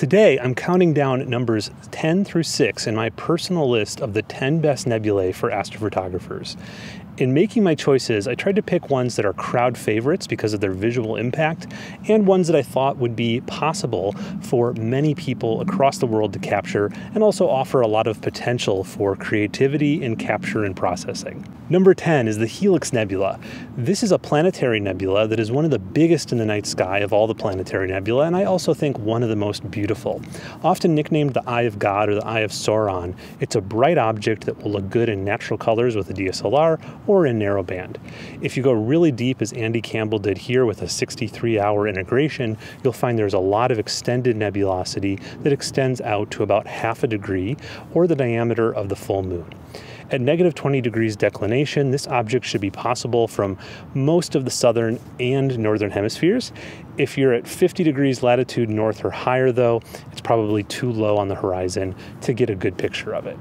Today, I'm counting down numbers 10 through 6 in my personal list of the 10 best nebulae for astrophotographers. In making my choices, I tried to pick ones that are crowd favorites because of their visual impact and ones that I thought would be possible for many people across the world to capture and also offer a lot of potential for creativity in capture and processing. Number 10 is the Helix Nebula. This is a planetary nebula that is one of the biggest in the night sky of all the planetary nebula, and I also think one of the most beautiful. Often nicknamed the Eye of God or the Eye of Sauron, it's a bright object that will look good in natural colors with a DSLR or in narrowband. If you go really deep, as Andy Campbell did here with a 63 hour integration, you'll find there's a lot of extended nebulosity that extends out to about half a degree or the diameter of the full moon. At negative 20 degrees declination, this object should be possible from most of the southern and northern hemispheres. If you're at 50 degrees latitude north or higher, though, it's probably too low on the horizon to get a good picture of it.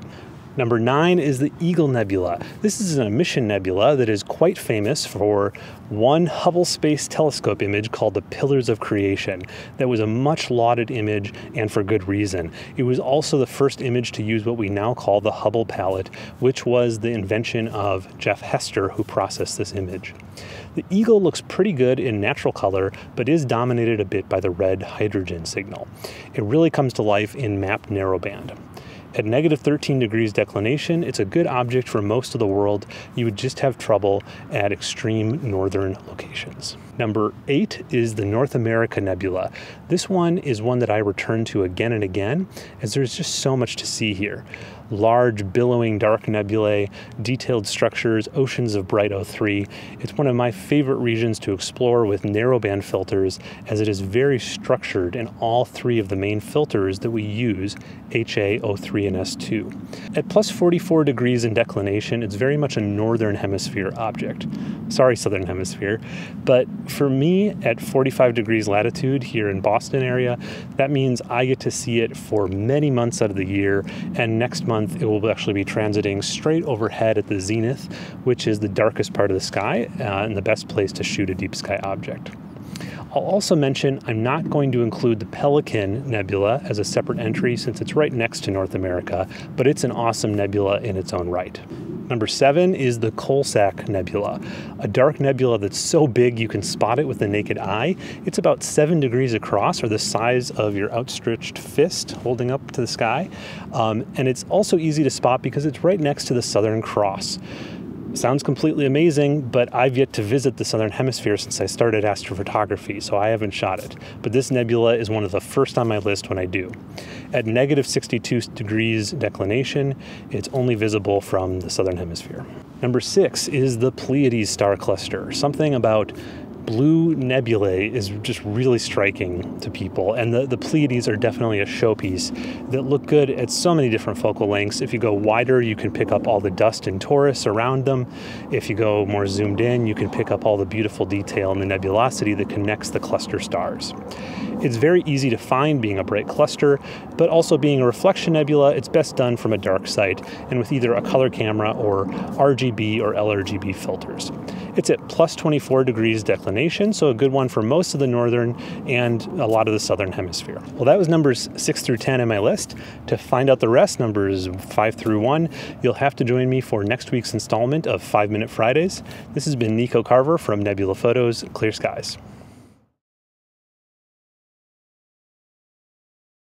Number nine is the Eagle Nebula. This is an emission nebula that is quite famous for one Hubble Space Telescope image called the Pillars of Creation. That was a much lauded image and for good reason. It was also the first image to use what we now call the Hubble palette, which was the invention of Jeff Hester, who processed this image. The Eagle looks pretty good in natural color, but is dominated a bit by the red hydrogen signal. It really comes to life in mapped narrowband. At negative 13 degrees declination, it's a good object for most of the world. You would just have trouble at extreme northern locations. Number eight is the North America Nebula. This one is one that I return to again and again, as there's just so much to see here large, billowing dark nebulae, detailed structures, oceans of bright O3. It's one of my favorite regions to explore with narrowband filters as it is very structured in all three of the main filters that we use, HA, O3, and S2. At plus 44 degrees in declination, it's very much a northern hemisphere object. Sorry, southern hemisphere. But for me, at 45 degrees latitude here in Boston area, that means I get to see it for many months out of the year, and next month it will actually be transiting straight overhead at the zenith, which is the darkest part of the sky uh, and the best place to shoot a deep sky object. I'll also mention I'm not going to include the Pelican Nebula as a separate entry since it's right next to North America, but it's an awesome nebula in its own right. Number seven is the Coalsack Nebula, a dark nebula that's so big you can spot it with the naked eye. It's about seven degrees across, or the size of your outstretched fist holding up to the sky. Um, and it's also easy to spot because it's right next to the Southern Cross. Sounds completely amazing, but I've yet to visit the southern hemisphere since I started astrophotography, so I haven't shot it. But this nebula is one of the first on my list when I do. At negative 62 degrees declination, it's only visible from the southern hemisphere. Number six is the Pleiades star cluster, something about blue nebulae is just really striking to people. And the, the Pleiades are definitely a showpiece that look good at so many different focal lengths. If you go wider, you can pick up all the dust and Taurus around them. If you go more zoomed in, you can pick up all the beautiful detail and the nebulosity that connects the cluster stars. It's very easy to find being a bright cluster, but also being a reflection nebula, it's best done from a dark site and with either a color camera or RGB or LRGB filters. It's at plus 24 degrees declination, so a good one for most of the northern and a lot of the southern hemisphere. Well, that was numbers 6 through 10 in my list. To find out the rest, numbers 5 through 1, you'll have to join me for next week's installment of 5 Minute Fridays. This has been Nico Carver from Nebula Photos, Clear Skies.